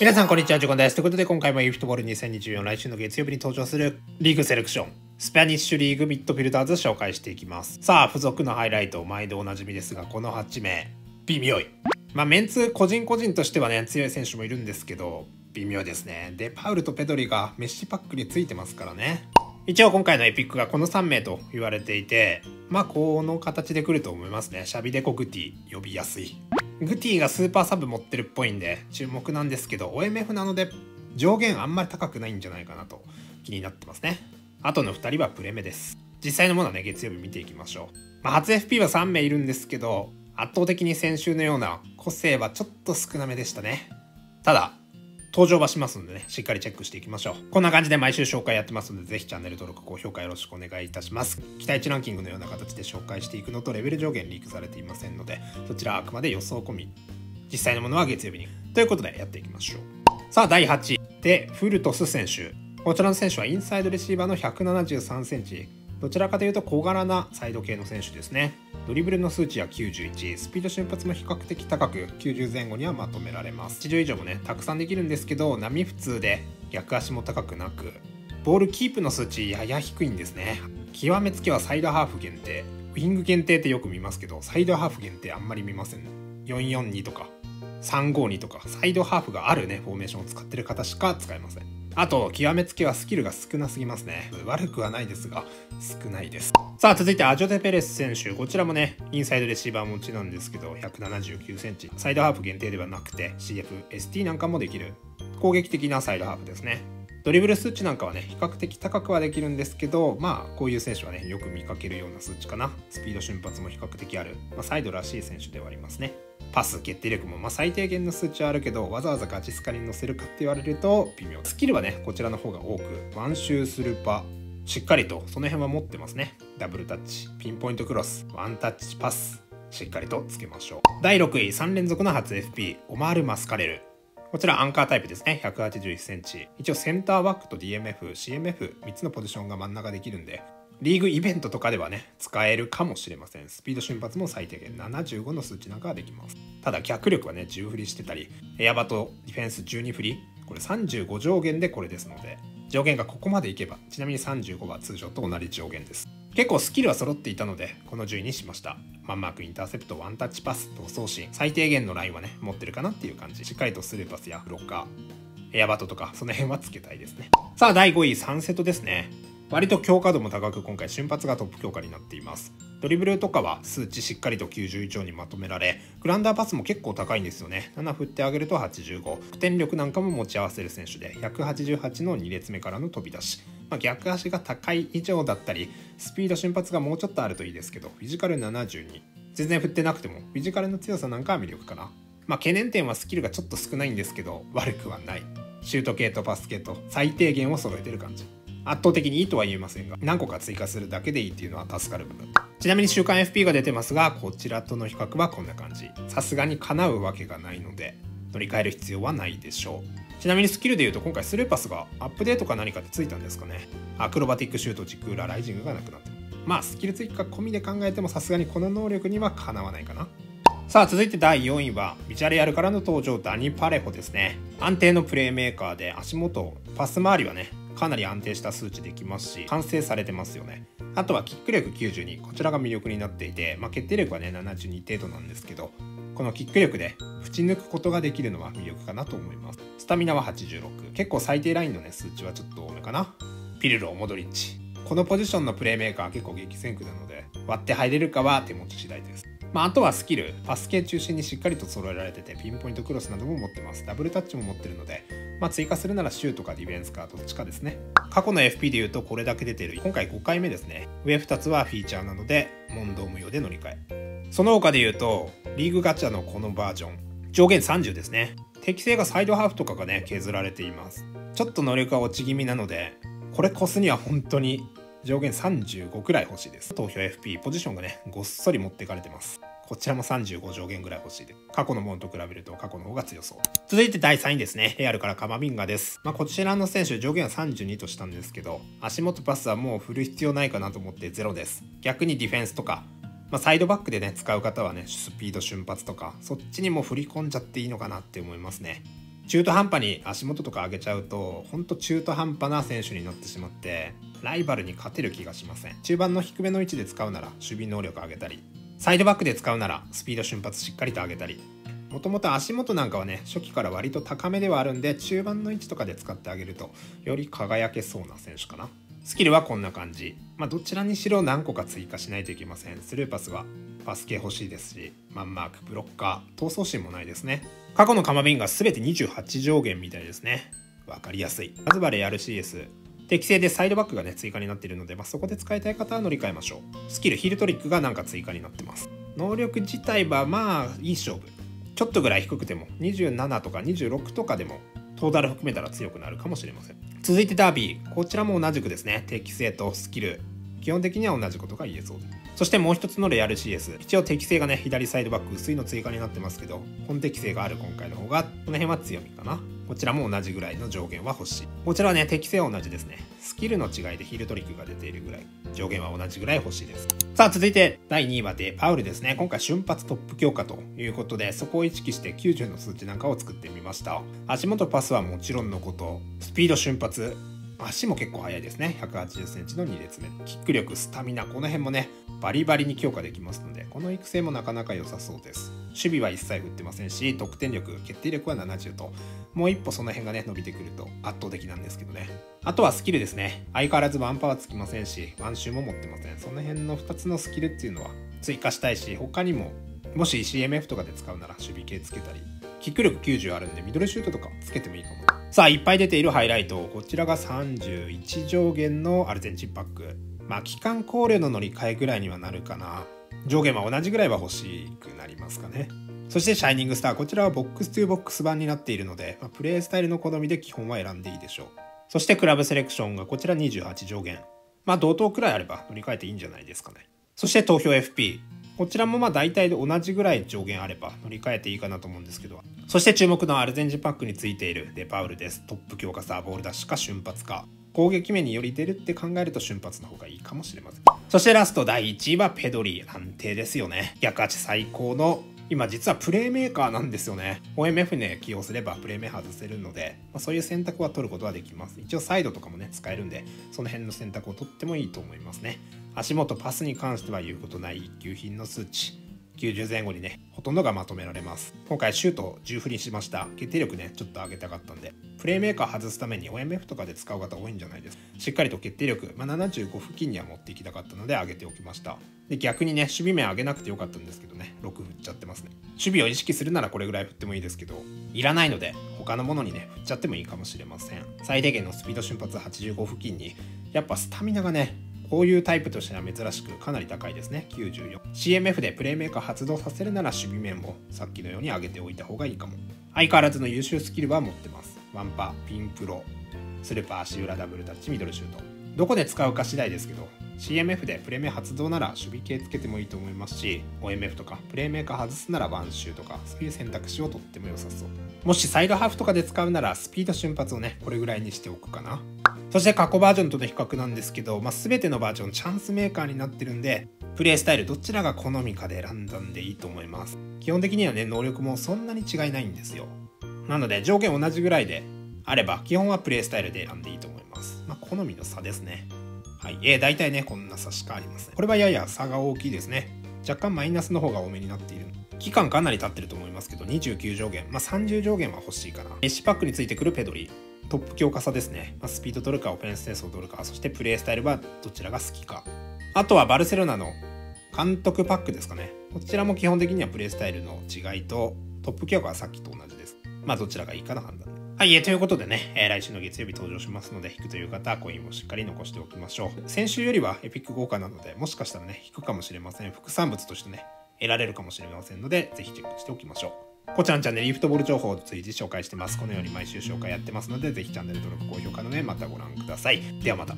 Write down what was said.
皆さんこんにちは、ジョコンです。ということで今回も e フットボール2024来週の月曜日に登場するリーグセレクション、スパニッシュリーグミッドフィルダーズ紹介していきます。さあ、付属のハイライト、毎度おなじみですが、この8名、微妙い。まあ、メンツ個人個人としてはね、強い選手もいるんですけど、微妙ですね。で、パウルとペドリがメッシパックについてますからね。一応今回のエピックがこの3名と言われていて、まあこの形で来ると思いますね。シャビデコグティ呼びやすい。グティがスーパーサブ持ってるっぽいんで注目なんですけど OMF なので上限あんまり高くないんじゃないかなと気になってますね。あとの2人はプレメです。実際のものはね月曜日見ていきましょう、まあ、初 FP は3名いるんですけど圧倒的に先週のような個性はちょっと少なめでしたね。ただ登場はしますのでね、しっかりチェックしていきましょう。こんな感じで毎週紹介やってますので、ぜひチャンネル登録、高評価よろしくお願いいたします。期待値ランキングのような形で紹介していくのと、レベル上限リークされていませんので、そちらはあくまで予想込み。実際のものは月曜日に。ということでやっていきましょう。さあ、第8位で、フルトス選手。こちらの選手はインサイドレシーバーの173センチ。どちらかというと小柄なサイド系の選手ですね。ドリブルの数値は91、スピード瞬発も比較的高く、90前後にはまとめられます。80以上もね、たくさんできるんですけど、波普通で逆足も高くなく、ボールキープの数値やや低いんですね。極めつけはサイドハーフ限定。ウィング限定ってよく見ますけど、サイドハーフ限定あんまり見ませんね。442とか352とかサイドハーフがあるね、フォーメーションを使ってる方しか使えません。あと、極めつけはスキルが少なすぎますね。悪くはないですが、少ないです。さあ、続いてアジョテ・ペレス選手。こちらもね、インサイドレシーバー持ちなんですけど、179センチ。サイドハーフ限定ではなくて、CF、ST なんかもできる。攻撃的なサイドハーフですね。ドリブル数値なんかはね、比較的高くはできるんですけど、まあ、こういう選手はね、よく見かけるような数値かな。スピード瞬発も比較的ある、まあ、サイドらしい選手ではありますね。パス決定力もまあ最低限の数値はあるけどわざわざガチスカに乗せるかって言われると微妙スキルはねこちらの方が多くワンシュースルパしっかりとその辺は持ってますねダブルタッチピンポイントクロスワンタッチパスしっかりとつけましょう第6位3連続の初 FP オマール・マスカレルこちらアンカータイプですね。181センチ。一応センターバックと DMF、CMF、3つのポジションが真ん中できるんで、リーグイベントとかではね、使えるかもしれません。スピード瞬発も最低限75の数値なんかはできます。ただ逆力はね、10振りしてたり、エアバとディフェンス12振り、これ35上限でこれですので、上限がここまでいけば、ちなみに35は通常と同じ上限です。結構スキルは揃っていたので、この順位にしました。マンマーク、インターセプト、ワンタッチパス、逃走心、最低限のラインはね、持ってるかなっていう感じ。しっかりとスルーパスやブロッカー、エアバトとか、その辺はつけたいですね。さあ、第5位、3セットですね。割と強化度も高く今回瞬発がトップ強化になっています。ドリブルとかは数値しっかりと90以上にまとめられグランダーパスも結構高いんですよね。7振ってあげると85得点力なんかも持ち合わせる選手で188の2列目からの飛び出し、まあ、逆足が高い以上だったりスピード瞬発がもうちょっとあるといいですけどフィジカル72全然振ってなくてもフィジカルの強さなんかは魅力かな。まあ懸念点はスキルがちょっと少ないんですけど悪くはない。シュート系とパス系と最低限を揃えてる感じ。圧倒的にいいとは言えませんが何個か追加するだけでいいっていうのは助かる部分。ちなみに週刊 FP が出てますがこちらとの比較はこんな感じ。さすがに叶うわけがないので乗り換える必要はないでしょう。ちなみにスキルでいうと今回スルーパスがアップデートか何かでついたんですかね。アクロバティックシュート時空ラーライジングがなくなってまあスキル追加込みで考えてもさすがにこの能力にはかなわないかな。さあ続いて第4位はビジャレアルからの登場ダニ・パレホですね。安定のプレーメーカーで足元パス回りはねかなり安定した数値できますし完成されてますよね。あとはキック力92こちらが魅力になっていて、まあ、決定力はね72程度なんですけどこのキック力で打ち抜くことができるのは魅力かなと思います。スタミナは86結構最低ラインのね数値はちょっと多めかな。ピルロモドリッチ。このポジションのプレーメーカー結構激戦区なので割って入れるかは手持ち次第です。まあ、あとはスキル、パス系中心にしっかりと揃えられてて、ピンポイントクロスなども持ってます。ダブルタッチも持ってるので、まあ、追加するならシュートかディフェンスかどっちかですね。過去の FP で言うとこれだけ出てる。今回5回目ですね。上2つはフィーチャーなので、問答無用で乗り換え。その他で言うと、リーグガチャのこのバージョン、上限30ですね。適性がサイドハーフとかがね、削られています。ちょっと能力が落ち気味なので、これ越すには本当に上限35くらい欲しいです。投票 FP、ポジションがね、ごっそり持っていかれてます。こちらも35上限ぐらい欲しいです。過去のものと比べると過去の方が強そう。続いて第3位ですね。レアルからカマビンガです。まあ、こちらの選手上限は32としたんですけど、足元パスはもう振る必要ないかなと思って0です。逆にディフェンスとか、まあ、サイドバックでね、使う方はね、スピード瞬発とか、そっちにも振り込んじゃっていいのかなって思いますね。中途半端に足元とか上げちゃうとほんと中途半端な選手になってしまってライバルに勝てる気がしません中盤の低めの位置で使うなら守備能力上げたりサイドバックで使うならスピード瞬発しっかりと上げたり。もともと足元なんかはね初期から割と高めではあるんで中盤の位置とかで使ってあげるとより輝けそうな選手かな。スキルはこんな感じ。まあどちらにしろ何個か追加しないといけません。スルーパスはパス系欲しいですしマンマークブロッカー闘争心もないですね。過去のカマビンが全て28上限みたいですね。わかりやすい。まずはレアル CS 適正でサイドバックがね追加になっているので、まあ、そこで使いたい方は乗り換えましょう。スキルヒールトリックがなんか追加になってます。能力自体はまあいい勝負。ちょっとぐらい低くても27とか26とかでもトータル含めたら強くなるかもしれません。続いてダービー。こちらも同じくですね。適正とスキル。基本的には同じことが言えそうでそしてもう一つのレアル CS 一応適性がね左サイドバック薄いの追加になってますけど本適性がある今回の方がこの辺は強みかな。こちらも同じぐらいの上限は欲しい。こちらはね適性は同じですね。スキルの違いでヒールトリックが出ているぐらい上限は同じぐらい欲しいです。さあ続いて第2位はデパウルですね。今回瞬発トップ強化ということでそこを意識して90の数値なんかを作ってみました。足元パスはもちろんのことスピード瞬発足も結構速いですね。180cm の2列目。キック力スタミナこの辺もねバリバリに強化できますのでこの育成もなかなか良さそうです。守備は一切振ってませんし得点力決定力は70と。もう一歩その辺がね伸びてくると圧倒的なんですけどね。あとはスキルですね。相変わらずワンパワーつきませんしワンシューも持ってません。その辺の2つのスキルっていうのは追加したいし他にももし CMF とかで使うなら守備系つけたり。キック力90あるんでミドルシュートとかつけてもいいかも。さあいっぱい出ているハイライト。こちらが31上限のアルゼンチンパック。まあ期間考慮の乗り換えぐらいにはなるかな。上限は同じぐらいは欲しくなりますかね。そしてシャイニングスターこちらはボックス2ボックス版になっているので、まあ、プレイスタイルの好みで基本は選んでいいでしょう。そしてクラブセレクションがこちら28上限。まあ同等くらいあれば乗り換えていいんじゃないですかね。そして投票 FP こちらもまあ大体で同じぐらい上限あれば乗り換えていいかなと思うんですけどそして注目のアルゼンチンパックについているデパウルです。トップ強化サーボールダッシュか瞬発か。攻撃面により出るって考えると瞬発の方がいいかもしれません。そしてラスト第1位はペドリ安定ですよね。逆八最高の今実はプレイメーカーなんですよね。OMF ね起用すればプレイメー外せるので、まあ、そういう選択は取ることはできます。一応サイドとかもね使えるんでその辺の選択を取ってもいいと思いますね。足元パスに関しては言うことない一級品の数値。90前後にねほとんどがまとめられます。今回シュート10振りしました。決定力ねちょっと上げたかったんで。プレイメーカー外すために OMF とかで使う方多いんじゃないですか。しっかりと決定力、まあ、75付近には持っていきたかったので上げておきました。で逆にね守備面上げなくてよかったんですけどね。6振っちゃってますね。守備を意識するならこれぐらい振ってもいいですけどいらないので他のものにね振っちゃってもいいかもしれません。最低限のスピード瞬発85付近にやっぱスタミナがねこういうタイプとしては珍しくかなり高いですね。94CMF でプレイメーカー発動させるなら守備面もさっきのように上げておいた方がいいかも。相変わらずの優秀スキルは持ってます。ワンパピンプロ。スルーパー足裏ダブルタッチミドルシュート。どこで使うか次第ですけど CMF でプレイメー発動なら守備系つけてもいいと思いますし OMF とかプレイメーカー外すならワンシューとかそういう選択肢をとっても良さそう。もしサイドハーフとかで使うならスピード瞬発をねこれぐらいにしておくかな。そして過去バージョンとの比較なんですけど、まあ、全てのバージョンチャンスメーカーになってるんでプレイスタイルどちらが好みかで選んだんでいいと思います。基本的にはね能力もそんなに違いないんですよ。なので条件同じぐらいであれば基本はプレイスタイルで選んでいいと思います。まあ好みの差ですね。はい。えー、大体ね、こんな差しかありますね。これはやや差が大きいですね。若干マイナスの方が多めになっている。期間かなり経ってると思いますけど、29上限。まあ、30上限は欲しいかな。メッシュパックについてくるペドリ。トップ強化差ですね。まあ、スピード取るか、オフェンスセンスを取るか、そしてプレイスタイルはどちらが好きか。あとはバルセロナの監督パックですかね。こちらも基本的にはプレイスタイルの違いと、トップ強化はさっきと同じです。まあ、どちらがいいかの判断はい、えー、ということでね、え、来週の月曜日登場しますので、引くという方はコインをしっかり残しておきましょう。先週よりはエピック豪華なので、もしかしたらね、引くかもしれません。副産物としてね、得られるかもしれませんので、ぜひチェックしておきましょう。こちらのチャンネル、リフトボール情報を随時紹介してます。このように毎週紹介やってますので、ぜひチャンネル登録、高評価のね、またご覧ください。ではまた。